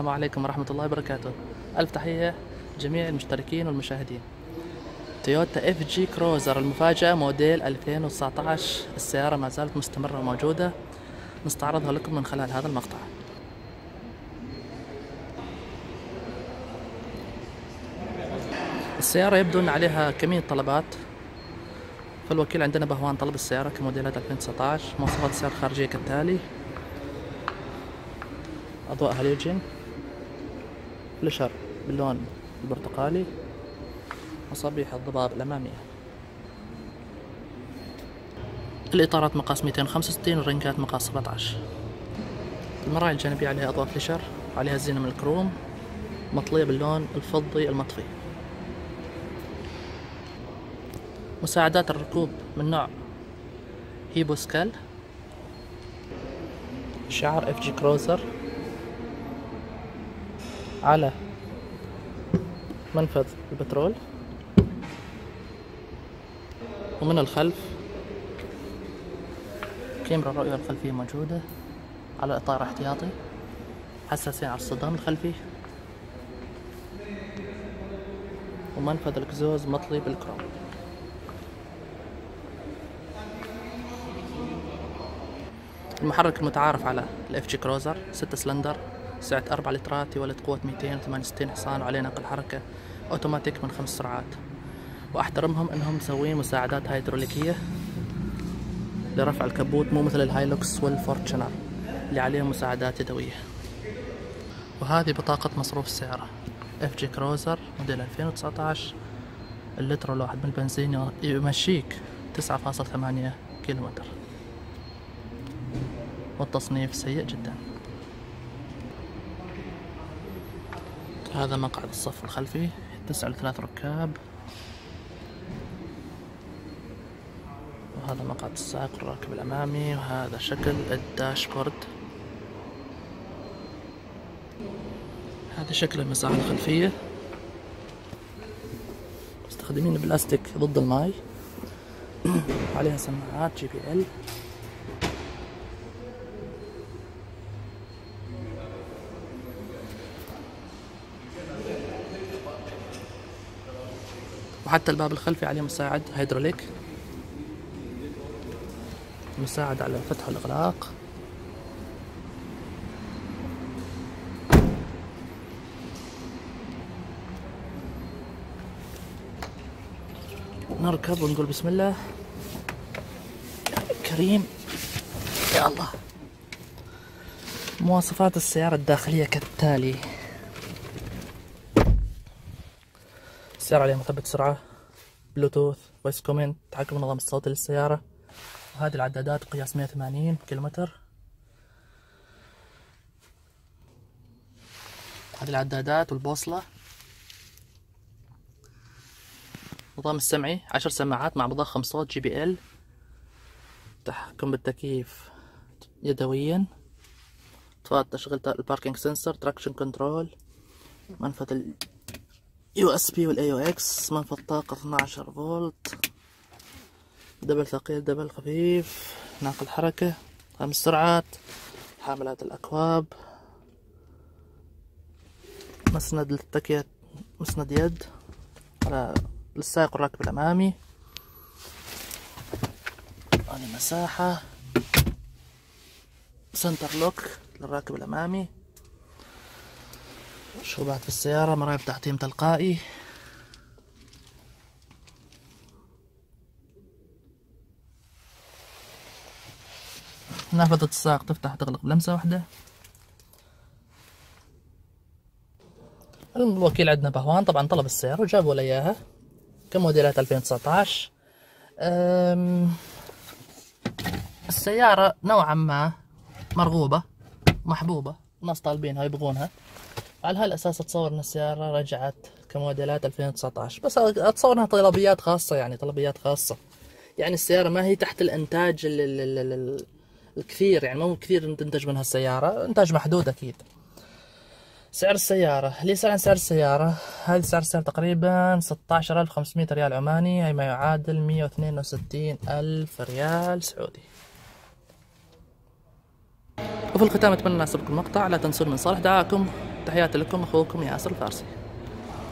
السلام عليكم ورحمة الله وبركاته. ألف تحية جميع المشتركين والمشاهدين. تويوتا FJ Cruiser المفاجأة موديل 2019 السيارة ما زالت مستمرة وموجودة. نستعرضها لكم من خلال هذا المقطع. السيارة يبدو أن عليها كمية طلبات. فالوكيل عندنا بهوان طلب السيارة كموديلات 2019 مواصفات السيارة الخارجية كالتالي. أضواء هاليوجين فليشر باللون البرتقالي مصابيح الضباب الأمامية. الإطارات مقاس 265 والرنجات مقاس 17 المراعي الجانبية عليها أضواء فليشر عليها زينة من الكروم مطلية باللون الفضي المطفي. مساعدات الركوب من نوع هيبو سكال شعار اف جي كروزر على منفذ البترول ومن الخلف كاميرا الرؤية الخلفية موجودة على إطار احتياطي حساسين على الصدام الخلفي ومنفذ الكزوز مطلي بالكروم. المحرك المتعارف على ال FJ Cruiser 6 سلندر. سعة 4 لترات يولد قوة 268 حصان وعليه نقل حركة أوتوماتيك من خمس سرعات. وأحترمهم إنهم مسوين مساعدات هيدروليكية لرفع الكبوت مو مثل ال Hilux وال Fortuner اللي عليهم مساعدات يدوية. وهذه بطاقة مصروف السيارة FJ Cruiser موديل 2019 اللتر الواحد من البنزين يمشيك 9.8 كيلومتر. والتصنيف سيء جدا. هذا مقعد الصف الخلفي تسع لثلاث ركاب. وهذا مقعد السائق الراكب الأمامي وهذا شكل الداشبورد. هذا شكل المساحة الخلفية. مستخدمين بلاستيك ضد الماي. عليها سماعات JBL وحتى الباب الخلفي عليه مساعد هيدروليك. مساعد على الفتح والإغلاق نركب ونقول بسم الله. كريم. يا الله. مواصفات السيارة الداخلية كالتالي. السيارة عليها مثبت سرعة Bluetooth voice command تحكم النظام الصوتي للسيارة. وهذه العدادات قياس 180 كيلومتر. هذه العدادات والبوصلة. نظام السمعي عشر سماعات مع مضخم صوت JBL. تحكم بالتكييف يدويا. اطفاء تشغيل ال parking sensor traction control. منفذ USB وال AUX منفذ طاقة 12 فولت. دبل ثقيل دبل خفيف ناقل حركة خمس سرعات حاملات الأكواب. مسند للتكية مسند يد. على للسائق والراكب الأمامي. هذه مساحة. سنتر لوك للراكب الأمامي. شو بعد في السيارة مرايب تحطيم تلقائي. نافذة السائق تفتح تغلق بلمسة واحدة. الوكيل عندنا بهوان طبعا طلب السيارة وجابوا لي إياها. كموديلات 2019 السيارة نوعا ما مرغوبة محبوبة الناس طالبينها يبغونها على هالأساس أتصور إن السيارة رجعت كموديلات 2019 بس أتصور إنها طلبيات خاصة يعني طلبيات خاصة. يعني السيارة ما هي تحت الإنتاج الكثير يعني مو كثير تنتج منها السيارة إنتاج محدود أكيد. سعر السيارة يسأل عن سعر السيارة هذه سعر السيارة تقريبا 16500 ريال عماني أي ما يعادل 162 ألف ريال سعودي. وفي الختام أتمنى يعجبكم المقطع لا تنسون من صالح دعاءكم تحياتي لكم أخوكم ياسر الفارسي.